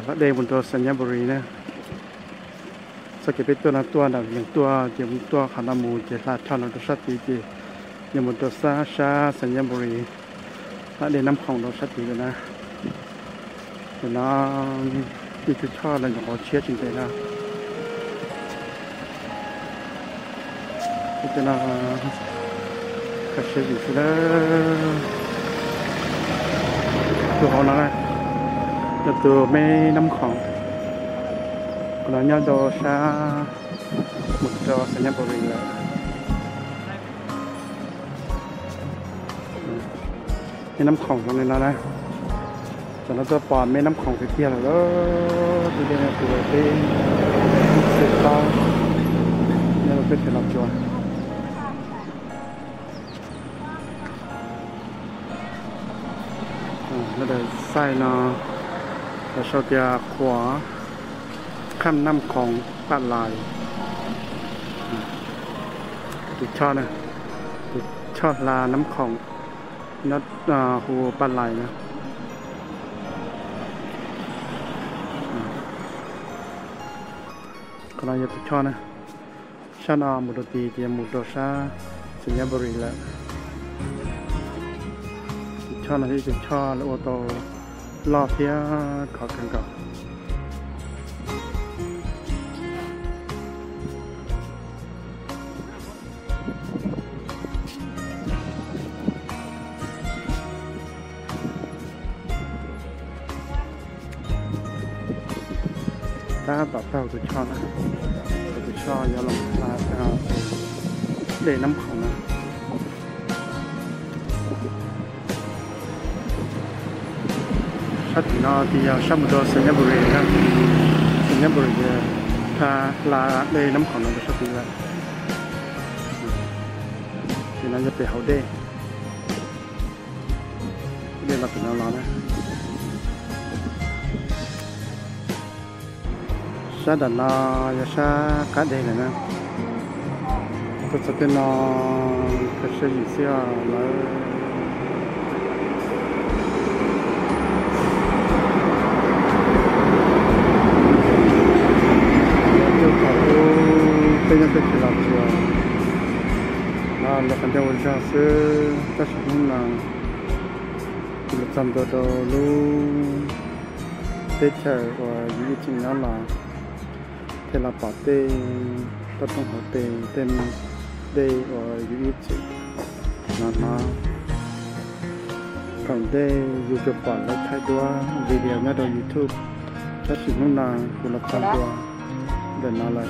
từ cho ở lại đây mộtตัวสัญญาบุรีนะสกิเป็นตัวนั้นตัวนั้นหนึ่งตัวเดี๋ยวตัวขานามูจะลาท่านเราตัวสัตว์ตีจีเดี๋ยวมันตัวซาชาสัญญาบุรีละเดน้ำของเราสัตว์ตีกันนะเดี๋ยวน้ำที่จะชอบอะไรอย่างเขาเชียร์จริงๆนะเดี๋ยวน้ำก็เชียร์อยู่สิแล้วตัวเขานะ là từ mấy năm khoảng còn là nhau đồ xa, một trò sẽ nhập vào mình là mấy năm khoảng trong này nó đây. Cho nó cho bỏ mấy năm khoảng cái kia là đó thì đây là từ cái sự to. Nên là cái phải làm chùa ừ, nó để sai nó เราชอบจะขวาข้ามน้ำของป้าลายติดชอบนะติดชอบลาน้ำของนัดหูป้าลายนะก็เราจะติดชอบนะชานามุดตีเจียมุดชาสัญญาบริละติดชอบนะที่ติดชอบแล้วโอโต รอบเพียขอกันก่อนถ้าแบบเต่าตุชอบนะตุชอบอยาลงพลาดเด่นน้ำของ sát thì nó thì à, sau một đôi sinh nhật bưởi ra. Sinh nhật bưởi ta là đây nắm khoảng nó sát thì là thì nó nhập về hậu đê đây là tụi nó lo nè sa đàn nó ya sa cá đây này nè tôi sẽ tên nó, cái sự gì xưa là bây giờ tôi làm chùa là là phần đầu ra sư ta sử dụng là là trăm đồ đồ lu tết chờ và những chuyện đó là thế là bảo tê ta không hỏi tê tên đây và những chuyện là nó còn đây YouTube bảo là thay đua video nhá đồ YouTube ta sử dụng là của là trăm để nó lại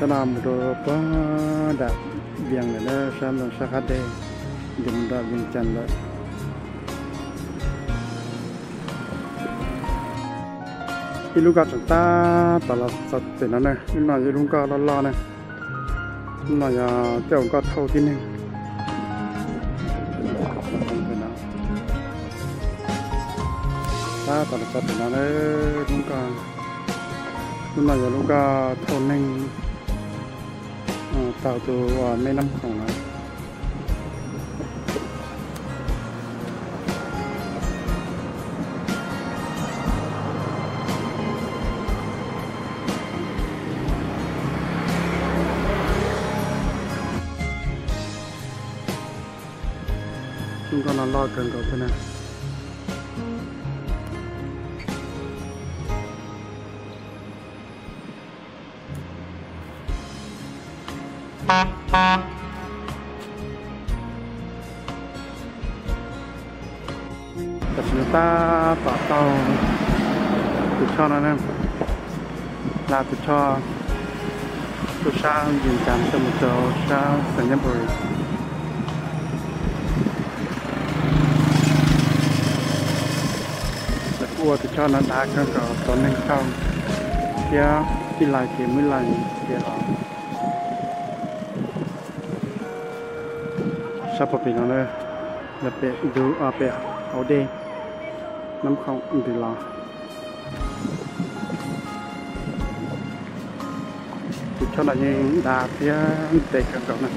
salam làm một bó đã biển này nó sang lần sang khách đây dùng đã dùng chân lại cái lúc chúng ta ta là sạch thế này này nhưng mà cái lúc đó na na này mà nhà tiểu thâu tin này ta ta là sạch thế này lúc đó lúc mà lúc đó thâu neng tàu từ ờ, mấy năm khoảng này chúng con nó lo cần cầu thế nào ตัดสินตาต่อตองตุช่อนะนั่นลาตุช่อตุช่ายืนจำสมุทช่างสัญญบุรีต่กัวตุช่อนั้นดาก็ตอนนึงเข้าเที่ยวที่ไายเกมไม่ลายเที่ยว từ phổ biến là không đi nữa là à ổ đê nắm không lo cho là như đà phía tệ cơ cỡ này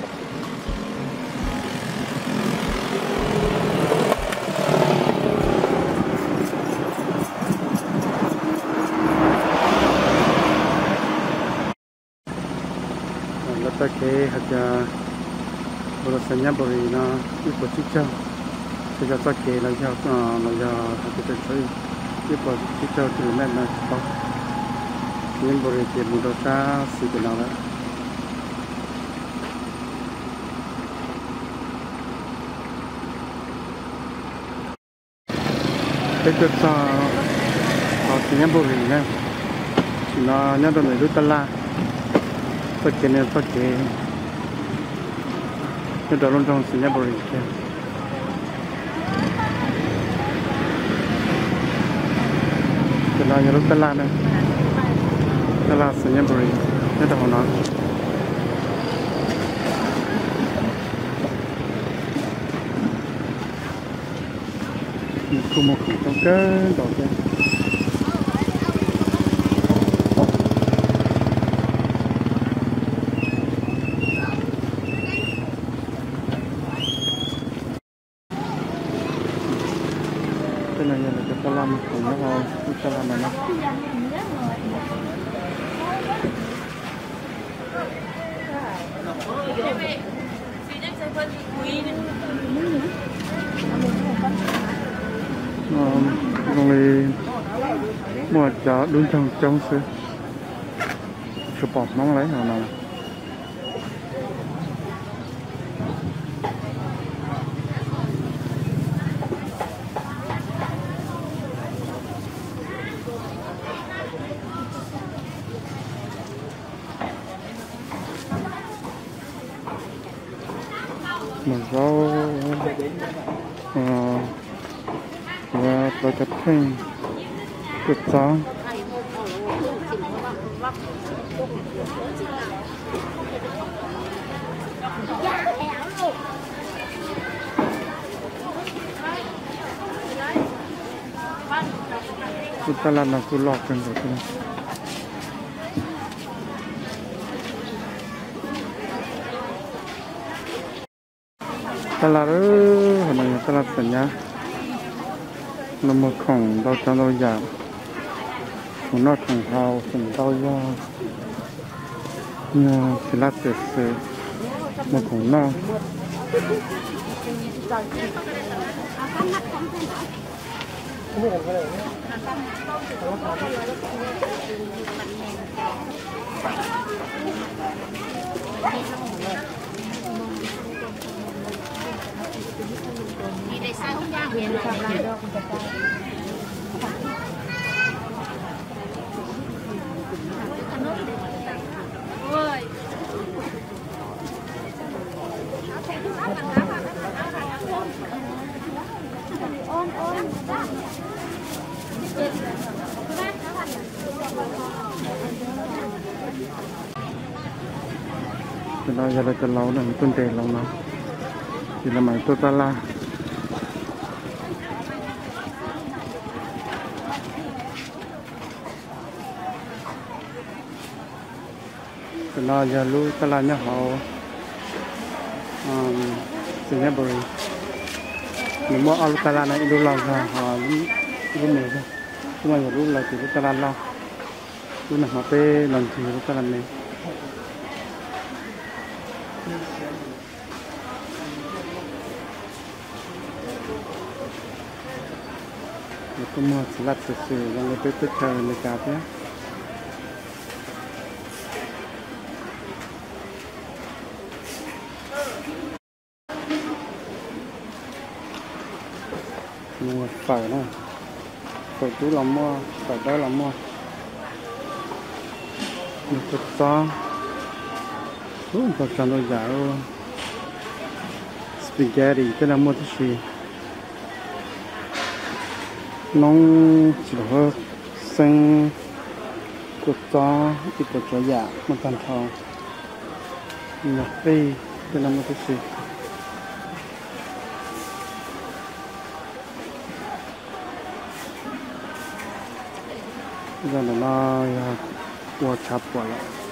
ta kế hạt giờ bữa là sinh nó ít bữa chút chân. Thì cho tất kế là giờ là giờ cái giờ chơi ít bữa chút chân từ mẹ nó có. Nhưng bữa thì một đôi ta xí cái nào đó cái chút sao họ sinh nhật bữa này nó nhớ tôi mới rút la. Tất cả nên tất cả cái đó luôn trong sinh nhật bồi kia cái đó nhớ rút la này cái là sinh nhật bồi nhớ đó nó cùng một trong cái đầu tiên cái này là cái salam của nó ho cái salam này nó còn đi mua chợ đúng trong trong sự chụp bọt nóng lấy nào nào một rau và và và cái thanh là gió kita lah nak kulak kan tu. Tala ơ, hôm nay là tận nhá. Nó một khổng đau cho đau giảm. Một nó thằng thao thằng tao do. Nhà thì là tuyệt sự. Một khổng nó. thì để sai không ra huyền lại là giờ là cái lâu này, tuần trẻ lâu nó. thì là mày tôi ta la. Cái là giờ lưu ta la nhà họ. Um, nhà bồi. Mình mua alo ta la này lưu lâu ra họ lúc lúc này thôi. Nhưng mà giờ lưu là chỉ ta la lâu Lúc này họ tê lần thì lưu ta la này. Một mua salad thực sự là người tôi thích chơi người cà nhé. Mua phải này. phải chú làm mua, phải đó làm mua. Một chút xong Ủa, một cái nó giả. Spaghetti, cái là mua cái gì? nóng chỉ là xanh cột gió ít cột gió giả một tàn thọ nhạc phê, cái là mua cái gì giờ là nó qua chạp qua lại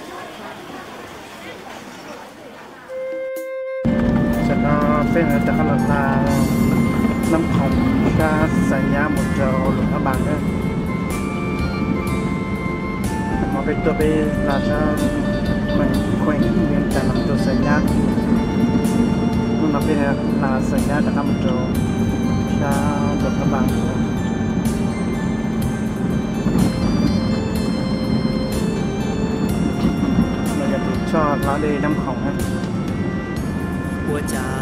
เป็นแต่ขนาดนาน้ำของกาสัญญาหมดจะหลุดบางเนมาเป็นตัวไปราชามันควยเงินแต่นำตัวสัญญามันมาเป็นนาสัญญาแต่นำตัวชาหลุดบางเน cho lá đề năm khổng ấy. Ủa chà.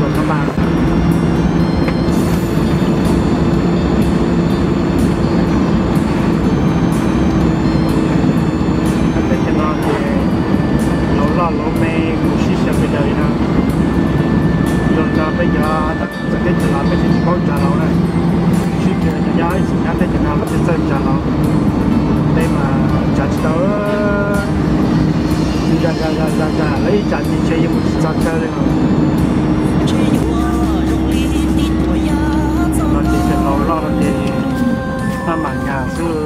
của các bạn Hãy Mì Gõ Để không bỏ bây giờ video rồi bây giờ tất cả cái chuyện cái có trả lâu này. Suy nghĩ cho giá thì giá cái nào sẽ trả lâu đây mà trả tới ra ra ra ra ra lấy trả thì chơi một trả chơi đấy mà. Nó chỉ cần lâu lo thì ta mà nhà xưa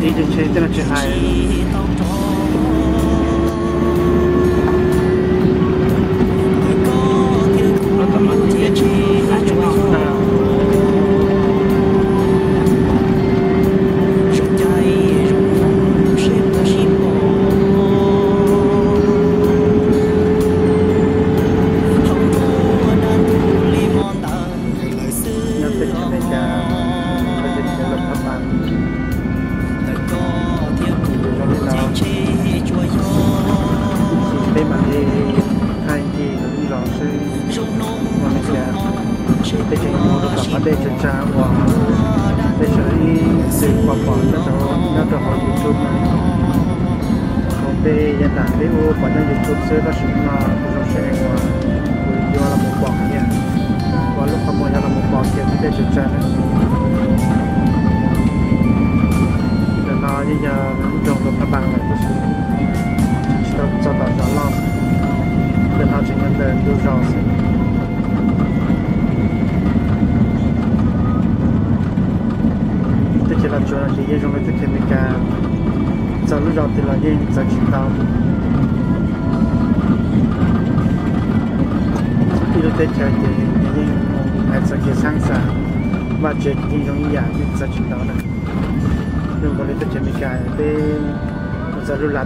không được đi chơi chơi cho nó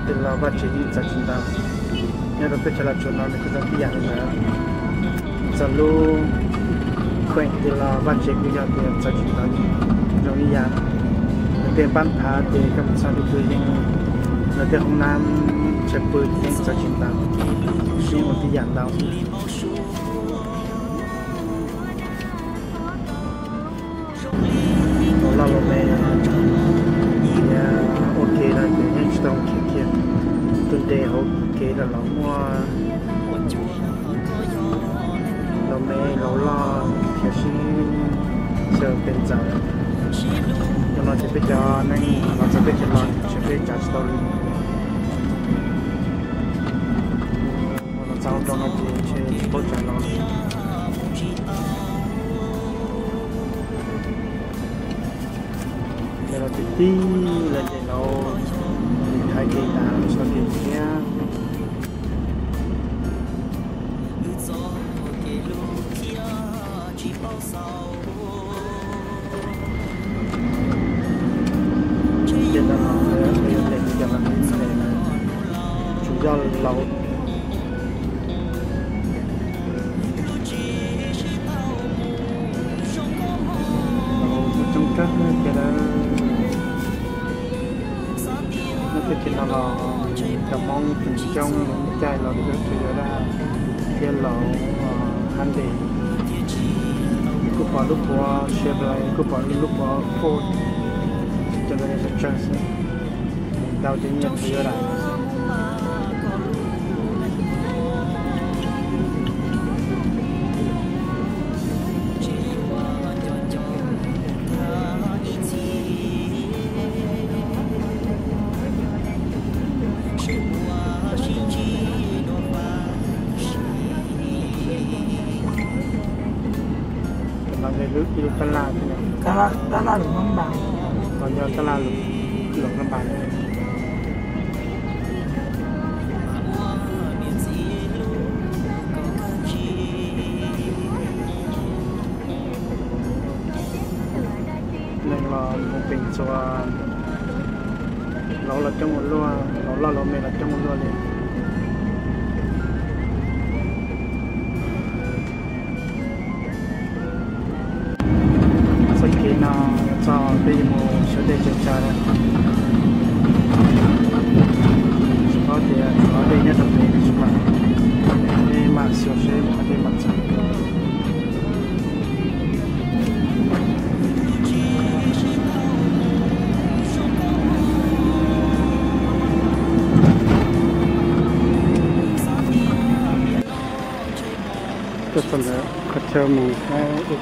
lúc là thì chế và chuyện cho chúng ta nhớ được cái là chỗ nào mình cái cái dạng là giờ lu quen thì là văn chế bây giờ thì giờ chúng là giống như dạng tiền ban thả thì cầm sao được cái những là tiền hôm nam sẽ bơi thì giờ chúng là nhưng mà cái dạng đâu lo lo mẹ ok là cái những kia kia tuần đề hậu kế là nó mua nó mẹ nó lo thì sinh, chờ bên giờ nó sẽ biết cho nên nó sẽ biết cho nó sẽ biết cho story. Nó sao cho nó chỉ sẽ tốt cho nó. Để không bỏ tí những video hấp dẫn cho yếu lâu trong các cái đó. Nó cái chuyện nào là cả mong tình trong trai là được sự ra cái lẩu hành đi cứ bỏ lúc bỏ Chevrolet, cứ bỏ lúc bỏ phone. Cho nên là chance đào tiếng nhật thì ra còn là lục lục năm bài. Nên là một bình cho à, nó là trong một lúa nó là nó mẹ là trong một lúa liền. Có một cái ít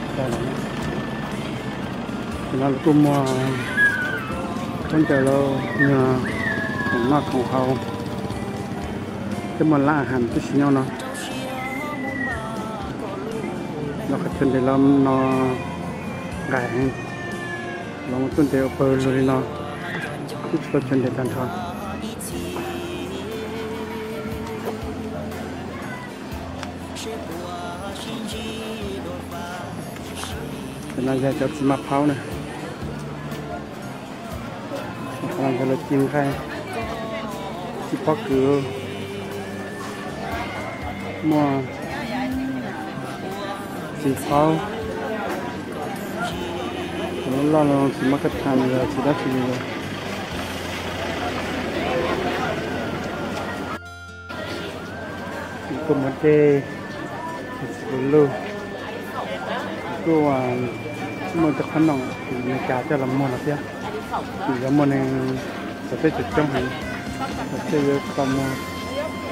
nó cũng mua trong chợ lô, nhờ cũng nó không hậu. Cái mà lạ hẳn cái xí nhau nó. Nó có chân để làm nó gài nó một tuần để bơ rồi nó. Cứ có chân để tan thôi. Cái này giờ cho mặt pháo này กำลังจะรถกินใครที่พ่อคือมัวสีขาวแล้วเราลองสีมักกะทานเลยสีได้สีเลยสีกล một cái khăn nòng thì cả cho làm mua là thế. Thì làm mua này sẽ tới chụp trong hình sẽ tới còn mua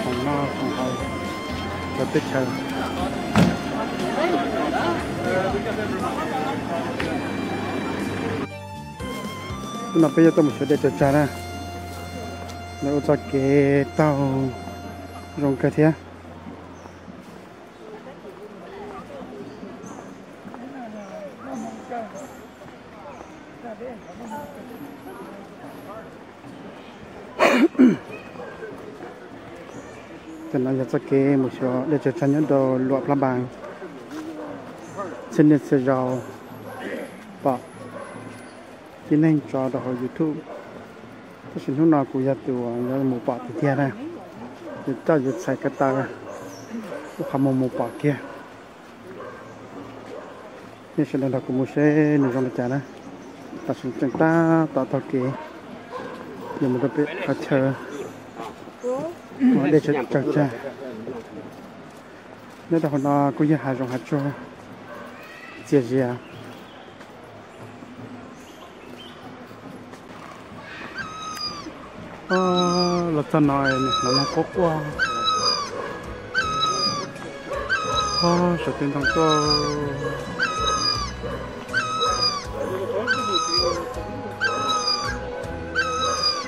còn nó còn hậu sẽ tới chờ nó bây giờ tôi muốn số để chụp trả nè nếu cho cái tàu rong cái thế. Cho nên cái một số để cho chân những đồ luộc làm bằng xin được sự giàu bỏ chỉ nên cho đồ youtube. Tôi xin hôm nào cũng giờ từ nhớ một bỏ từ kia này thì ta giật sai cái ta cũng không một một bỏ kia. Như sẽ là cũng một xe nữa trong cái này ta xuống chân ta tạo tạo kì. Nhưng mà cái bị chờ. Để cho chờ chờ nếu đó nó cũng như hai trong hai cho chia chia ờ là ta nói nó nó có quá ờ sợ tiền thằng cho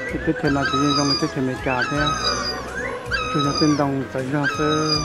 cái tết thế nào thì trong cái tết thế này cả thế chủ nhà tiền đồng xảy ra sơ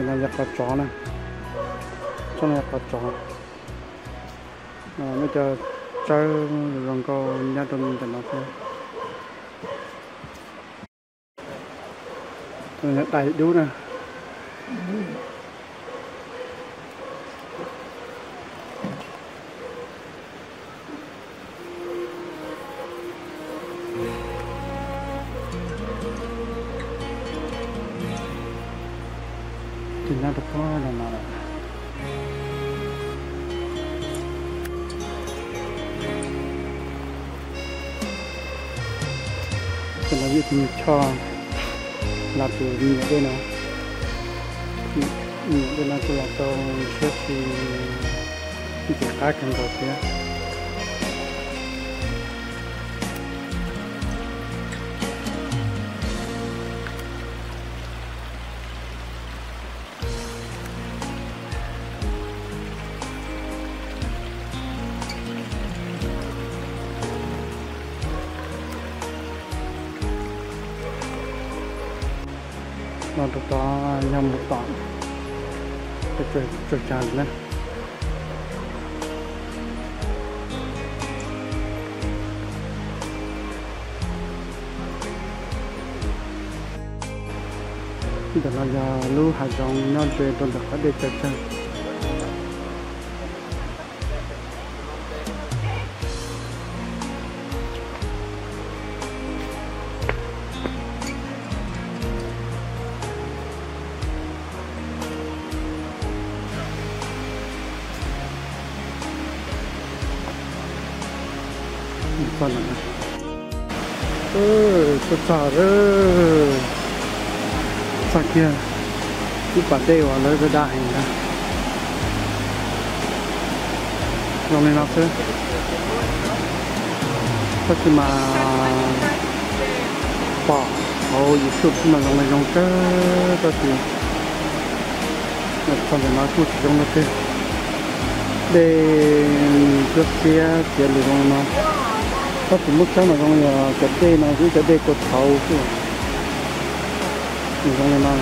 thì là giặc có chó này. Cho này có chó. À, giờ cho chơi gần câu nhà trong thì nó sẽ rồi đầy đủ cho là từ nhiều đây nó nhiều ừ, đây là tôi là tôi sẽ thì thì khác hơn rồi kia cái tràn lên đó là lưu hải dòng nhau về tôi được có để chơi chơi. Ơ tôi sợ rồi sao kia cái quả tê vào lấy cái đại này lòng này nào chứ có khi mà bỏ ồ gì chụp mà lòng này lòng cơ có gì còn phải nói chút trong nó chứ để trước kia kia lì lòng nó có thể mức sáng là con là cái tê này cái cái tê cột thầu chứ. Mình không nên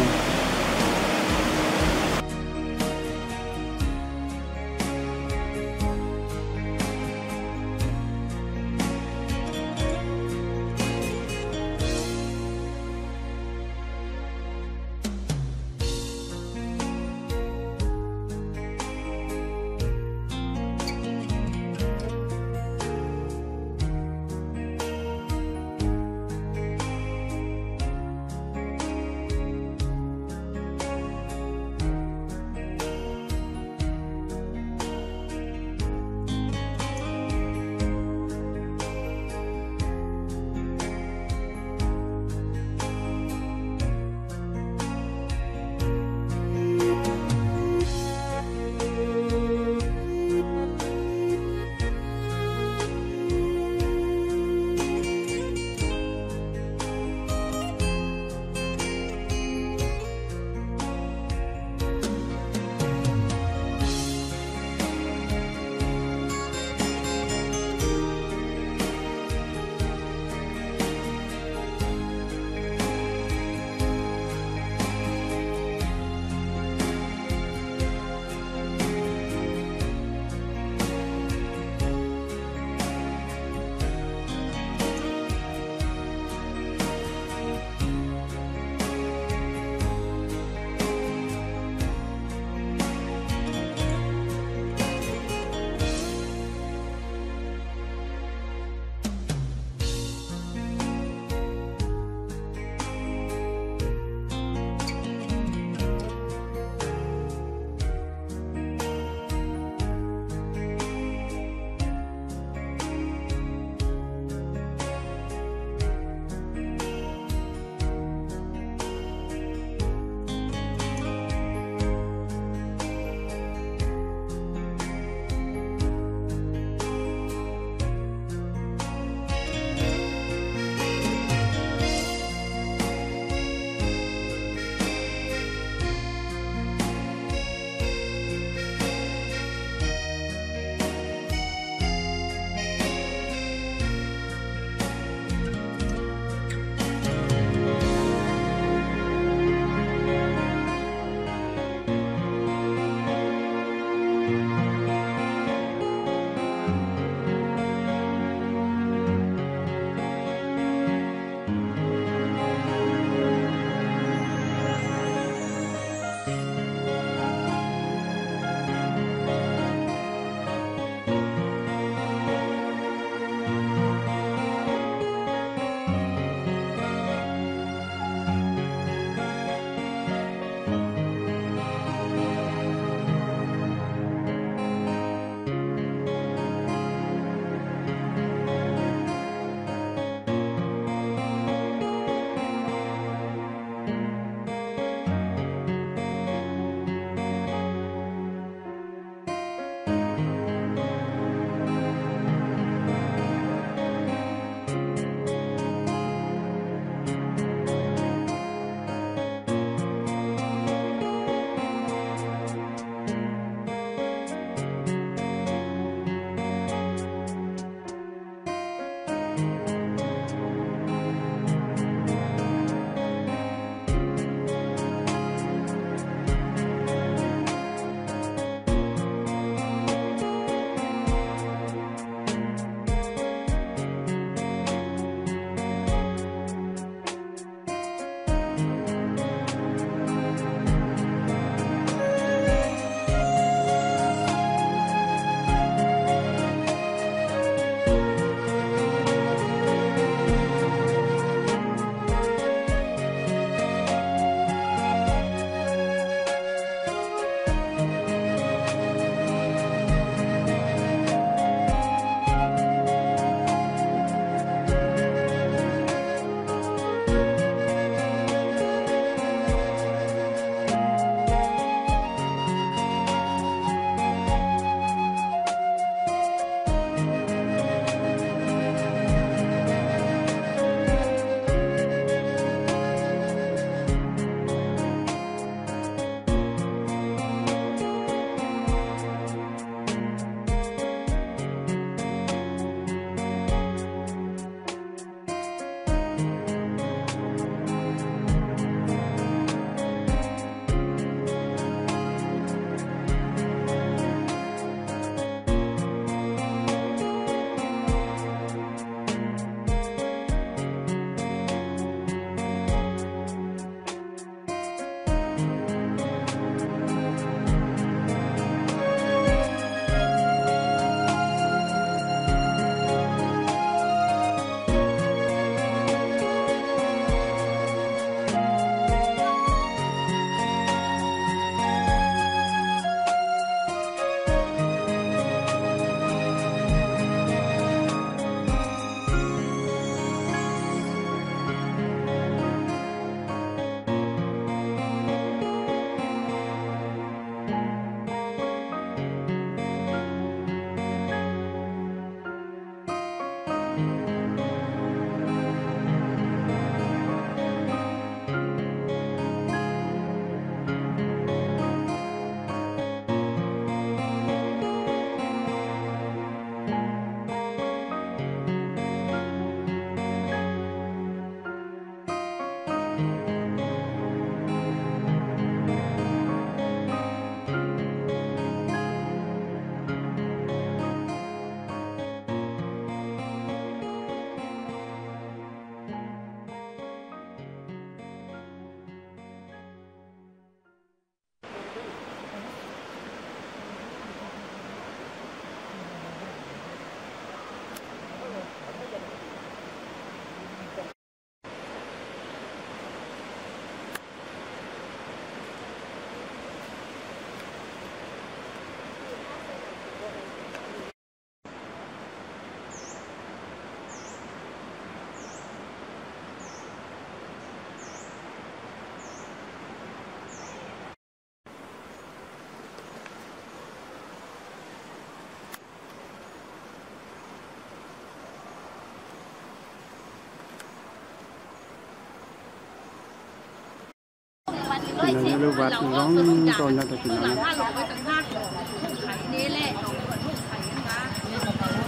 là những lưu vật giống cho nhau được chỉ nói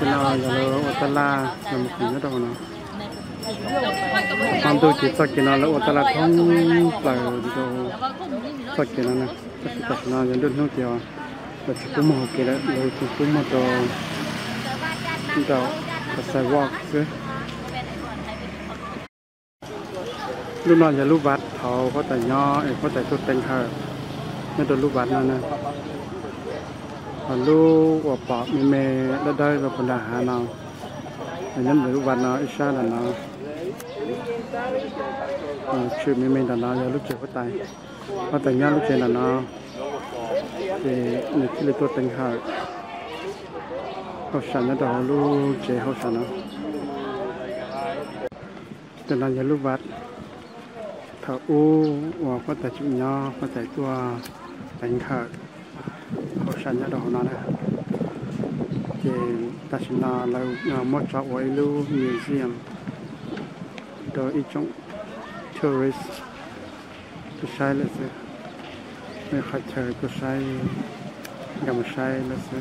cái nào giờ là ô tô la là một chuyện nữa đâu nó còn tôi chỉ sợ cái nào là ô tô la không phải đồ sợ cái nào nè cái cái nào những đứa nó kiểu là chỉ có một cái đó rồi chỉ có một đồ đồ cái sidewalk chứ lúc nào giờ lúc vặt thầu có tài nho có tài tốt tên hờ nên tôi lúc vặt nó nè. Còn lúc ở bỏ mì mè, đất đây và phần đà hà nào. Thì nhân về lúc vặt nó ít xa là nó. Chưa mì mè là nó giờ lúc chơi có tài. Có tài nho lúc chơi là nó. Thì người chỉ là tốt tên hờ học sản nó đó lúc chơi học sản nó cho nào giờ lúc vặt thở u và có thể chịu nhỏ có thể tua, đánh khờ. Hỗ sản nhà đồ nó này thì ta chỉ là lâu một chỗ ở lưu museum đó ít trong tourist cứ sai là gì? Mấy khách chờ cứ sai, gặp sai là gì?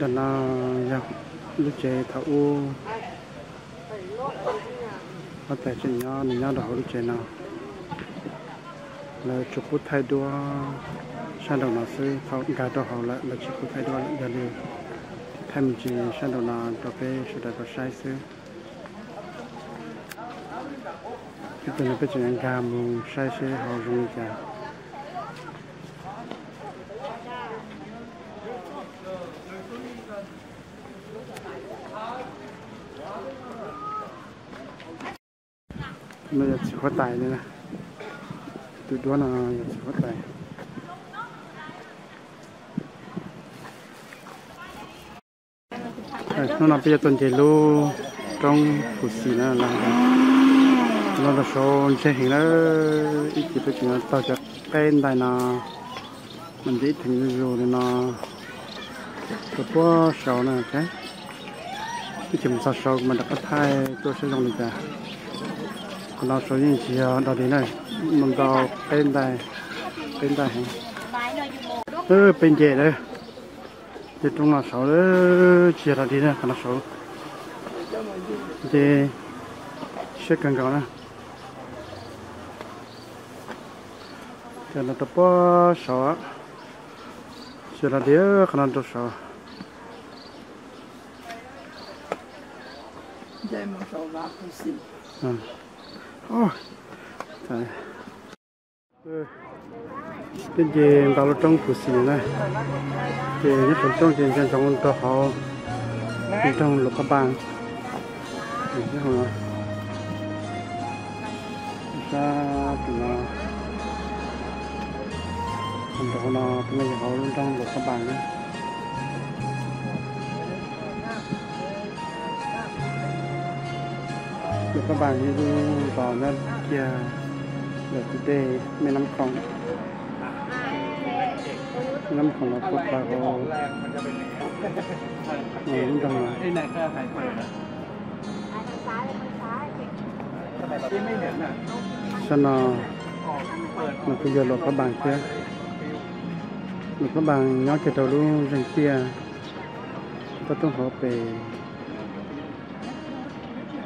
Đó là dạ lúc chơi thấu có thể chơi nhau nhau đó lúc chơi nào. Là chụp phút thay đua sang đầu nó sư thấu gà đó hậu lại, là chụp phút thay đua giờ đi thay mình chỉ sang đầu nó đó cái sự đại có sai sư cái tên là cái chuyện gà mù, sai sư hậu dùng cả nó có tài nữa nè tụi đó là chỉ có tài nó là bây giờ tuần chỉ lu trong cuộc sĩ là là nó là số xe hình nó ít chỉ tôi chỉ là tao cho tên tài nó mình chỉ thành rồi thì nó có quá sầu nè cái cái chừng sầu sầu mà đặt cái thai, tôi sẽ dùng được cả nó số những chỉ đó đi này mình vào bên đây bên đây ơ bên dễ đấy. Thì trong nó số đó chỉ là đi này nó số thì sẽ cần cầu này. Cho nó tập bó số chỉ là đi khả năng tập số Dạy một số vào phụ sĩ. Ừ. Ôi, trời. Bên trong phụ sĩ này thì nhất là trong trên trên trong tôi họ trong lục các bạn thấy không ạ ra thì nó còn đó nó cái này họ luôn trong lục các bạn đấy được các bạn đi vào nó kia để cái đề mê năm không năm không nó cột vào vào ở bên trong này ไอ้ไหนก็หายไปนะที่ไม่เห็นอ่ะ cho nó nó bây giờ là các bạn kia là các bạn nhớ cái đầu luôn rừng kia cóต้องhọ về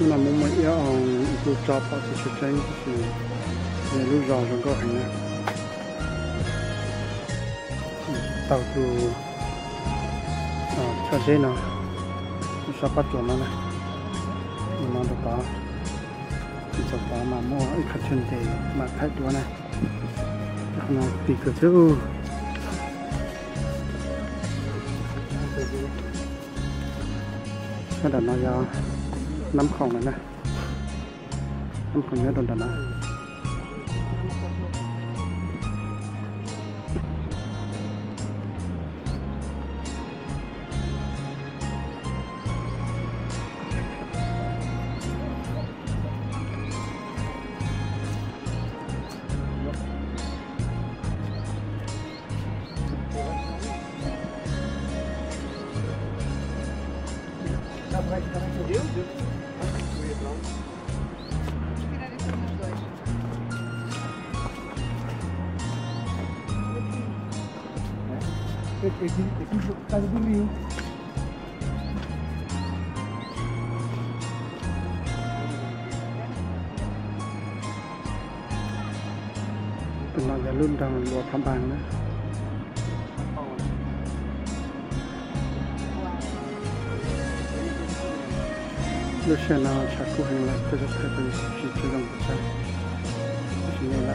tu là muốn mấy yếu ông tu cho bỏ thì sẽ tránh thì để lúc giờ chúng có hình nè tàu tu à cho dễ nó sao bắt chuột nó này nó được đó thì sau đó mà mua ít khách chân thì mà khách chuột này nó bị cửa chữ sao đặt nó ra do nắm không này nè nắm không nhớ đồn đợt nó nó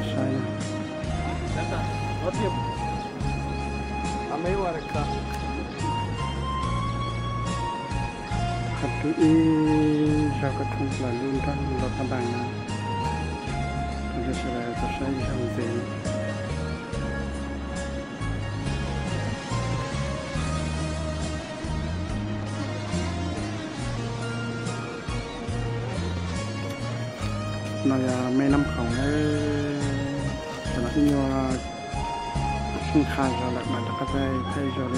aşağıya. Atayım. Ameyi var ekran. Hatu i jaga tungla luntan lula kabanya. Tuja şuraya taşa işam zeyn. Naya me năm không ấy sẽ là tôi sẽ rồi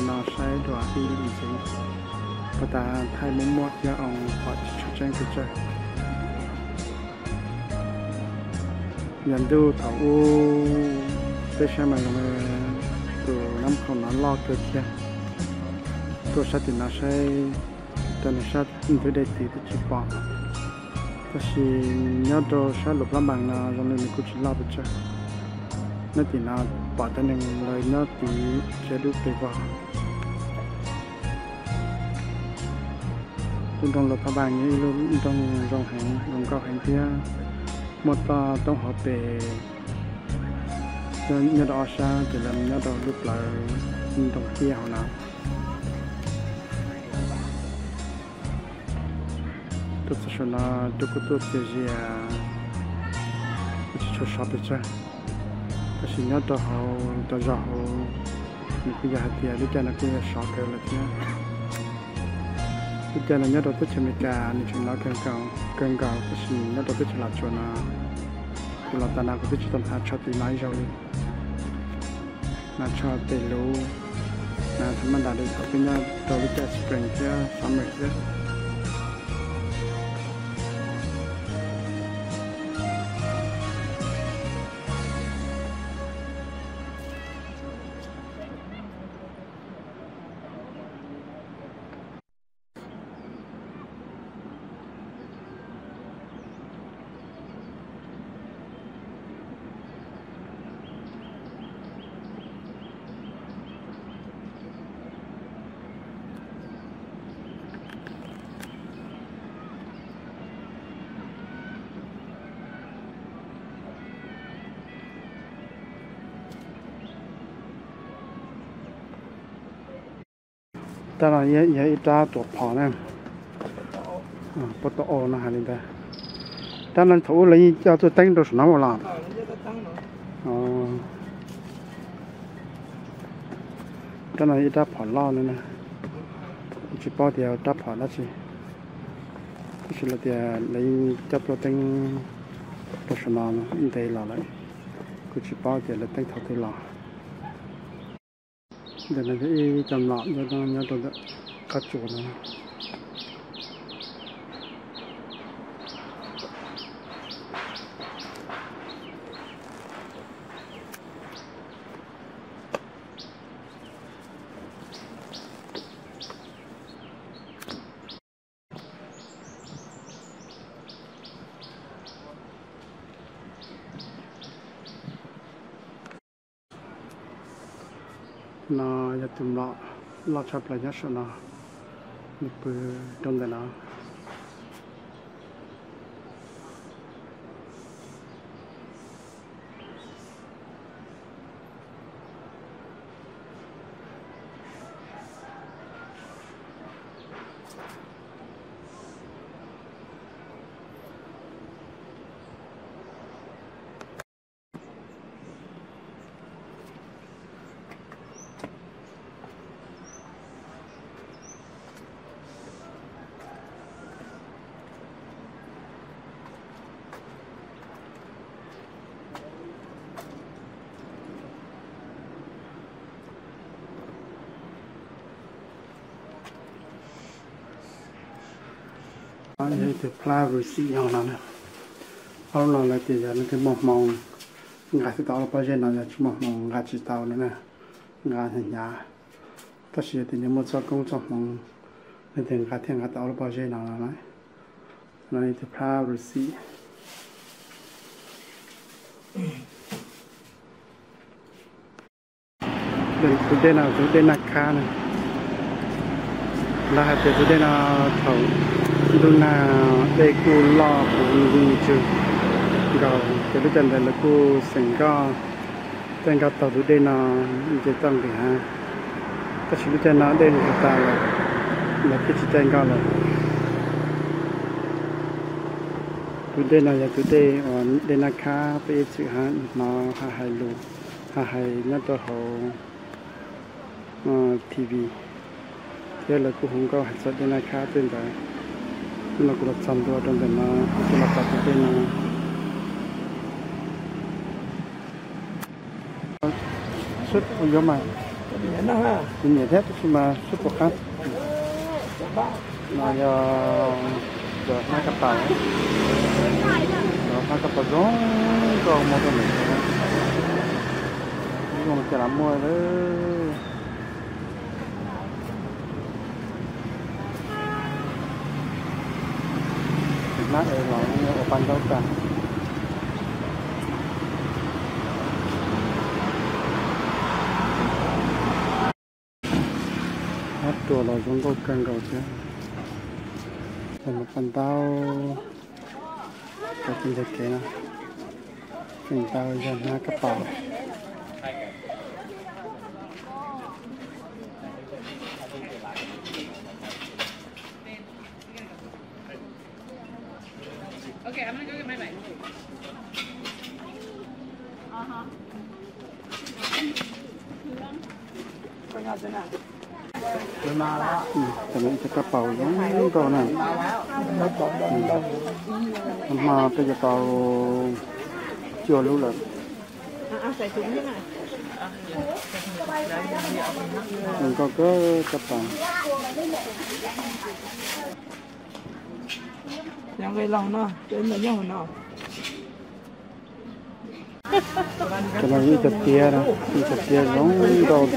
mà ta ông họ cho tranh của nhận du thảo u xem mà mà từ năm không nó lo cơ kia tôi sẽ thì nó sai, tôi sẽ tới đây thì tôi chỉ bỏ ta chỉ đồ sẽ lục lắm bằng rồi nên cũng chỉ lo được nó thì nó bỏ tay nên lời nó thì sẽ được tuyệt vời chúng trong lập các bạn như luôn trong trong hàng trong cao hàng kia một ta trong họ về cho nhớ đó xa thì làm nhớ đó lúc lại trong kia họ nào tôi sẽ cho nó tôi có tôi sẽ gì à tôi sẽ cho sao được sinh tôi sẽ nhớ đó họ đó giờ họ mình bây giờ thì đi cho nó kia shop cái là thế bây giờ là nhớ đó tôi chỉ mình cả nên chúng nó cần cầu cần cầu tôi sẽ nhớ đó tôi chỉ là cho nó tôi là ta nào tôi chỉ tầm hạt cho tí máy rồi là cho tê lú là chúng mình đã được học cái nhau đầu đi cái spring kia, summer kia. Ta là ye ye ta tổ phò nè bắt tổ ô nó hay lên đây ta là thủ lấy cho tôi tăng được nó mà làm ờ ta là ye ta phò lo nữa nè chỉ bao tiêu ta phò đó chứ chỉ là tiền lấy cho tôi tăng được nó nó đây là lại cứ chỉ bao tiền là đánh thầu thì là để nó cái chầm lọ cho nó nhớ tôi cắt chuột nó nó giờ tụm nó lọ chập lại nhất số nó một bữa trong cái nó thì pla rồi xị nhau nào nè họ nói là thì giờ nó cái mỏng mỏng ngã thì tao là bao giờ nào giờ chú mỏng mỏng ngã chỉ tao nữa nè ngã thành nhà. Ta chỉ thì nếu mà cho công cho mỏng nên thì ngã thì ngã tao là bao giờ nào nào này. Này thì pla rồi xị đừng cứ đây nào cứ đây là kha này. Là hạt từ đây là thầu đun là đây cô lo của người chứ rồi cái lúc chân đây là cô sinh có tên có tàu từ đây là chỉ tăng thì ha cái chuyện chân nó đây là ta là là cái chuyện tên có là từ đây là từ đây ở đây là khá về chữ ha nó ha hay luôn ha hay nó tôi hậu TV thế là cũng không có hạt sắt đến khá tên đấy nó cũng là chăm đua trong đó nó cũng là tập tên nó xuất không giống mà nó ha. Thì nhẹ thép mà xuất của khách mà giờ giờ hai cặp tàu hai cặp tàu giống còn một cái này nhưng mà chỉ làm mua đấy nát ở nó ở phần đâu cả. Hết chùa là chúng tôi cần cầu chứ còn một phần tao cái chân thực kế nào? Phần tao dần hai cái bảo Okay, I'm gonna go get my bike. Ừ, cái này cái bảo giống đồ này. Ừ. mà bây giờ tao chưa lưu lại mình có cái cái bảo Yang cái lòng nó, trên là nhau nó. cái này như chật tia đó như chật tia giống đồ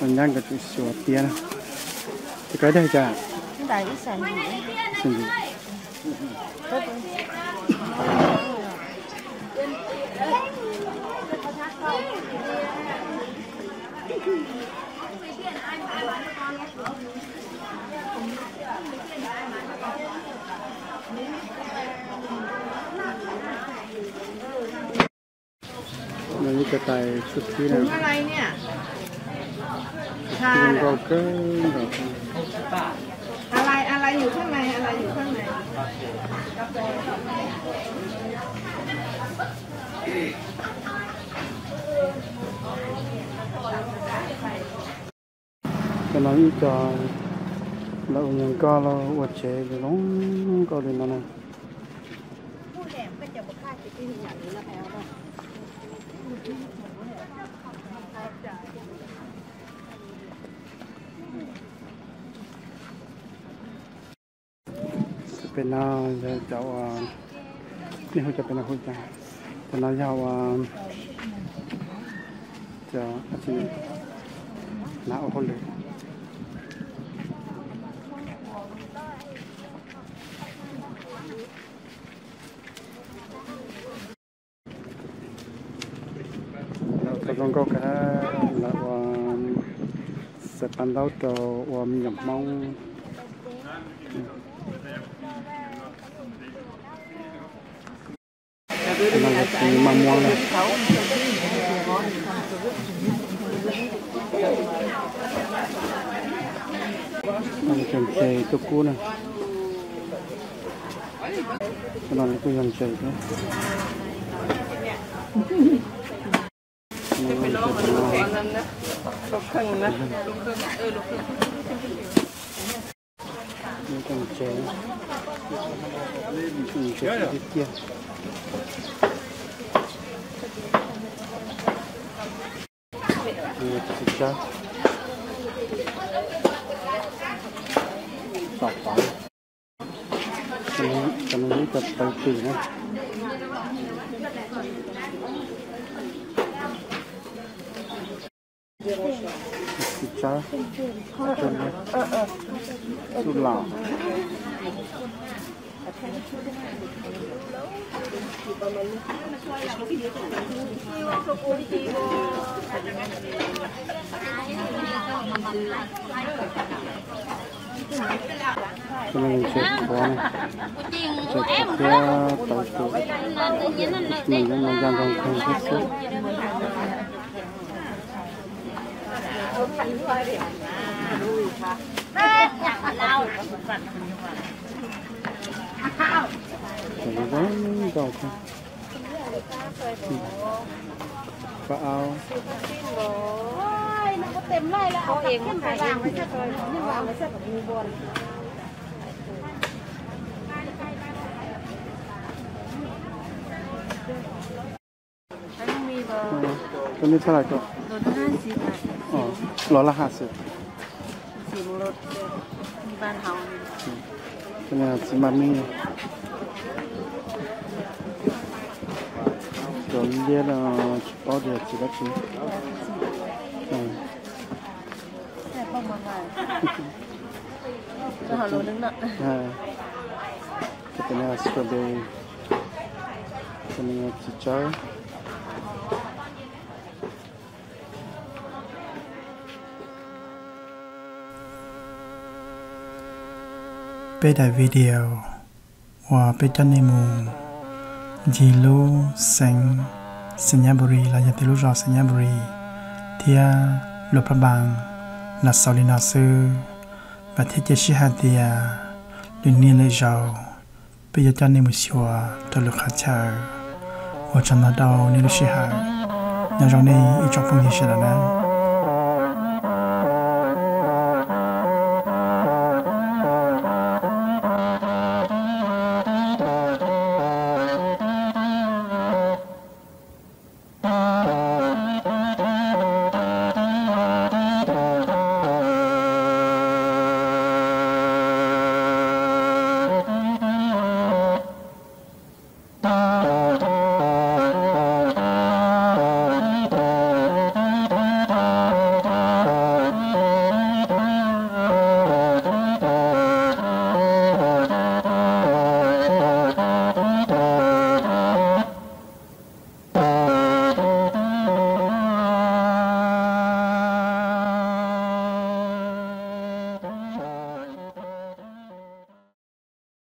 mình đang cái chút sửa tia thì cái đây chả. Tại ít sẵn xin gì Này như cái tài xuất khí này อะไรเนี่ยชา mình có cái rồi อะไรอะไรอยู่ข้างในอะไรอยู่ข้างใน cái nói như cho là ông có là vật chế thì nó có đến nó này ผู้แดงก็จะบอกค่าจะกินอย่างนี้แล้วแอล จะ เป็นน่าจะจะว่านี่เขาจะเป็นอะไรจะแต่น่าจะว่าจะอาจจะน่าเอาคนเลย mong có cái là sẽ ban đầu cho mình nhập mong mong là thì mong muốn là mong chè cho cô này cái này cô chồng chè đó หยำมอง Memang kasi mamuang na. Ang sensei itu ku na. Kenal itu yang saya tu. ไปลองมันลูกแข็งนั่นนะลูกครึ่งนะลูกครึ่งเออลูกครึ่ง นี่ต้องเจ๊อืมเจ๊ดิเกียนี่สิจ้าต่อไปอันนี้อันนี้จะไปปีนะ sao? Chân sụt lỏng cho nên sẽ có sẽ có tàu của mình đang đang không hết sức Còn có không? Có ao. Ôi, nó có tìm lại là ao em không phải làm cái rồi, nhưng mà nó sẽ phải buồn. Cái này sao lại cơ? 150 bạc. งไว้ซะเลยนี่วางไว้ซะกับงูบน ฉันมีเบอร์ Ờ, cái này sao lại có รถห้าสิบบาท ờ nó là hạt sự สิบรถมีบ้านเฮา cái này là chỉ mà mi rồi kia là chỉ có được chỉ có chỉ ừ. แต่ป้องมาใหม่ก็หาโลนึงเนาะ à cái này là strawberry cái này là chỉ chơi 背的 video ว่าไปจันในมุงจีลูเ bé đại video và bé chân em mùng dì lô sánh Senyaburi là nhà tiêu lô rõ Senyaburi thì lô bà bằng là sau lý nọ sư và thế chế sĩ hạt thì đừng nhiên lấy giàu bây giờ chân em mùi xùa cho lô khá chờ và chân nó đầu nên lô sĩ hạt nhà rộng này ý trọng phong gì sẽ là năng